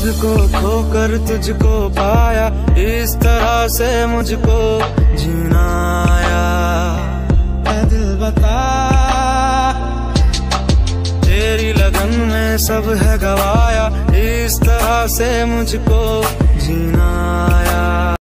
खुद को खोकर तुझको पाया, इस तरह से मुझको जीना आया दिल बता, तेरी लगन में सब है गवाया, इस तरह से मुझको जीना